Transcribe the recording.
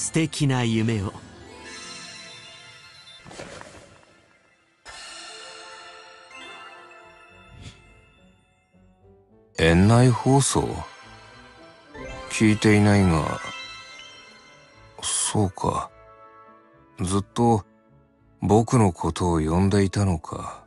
素敵な夢を園内放送？聞いていないが、そうか。ずっと僕のことを呼んでいたのか。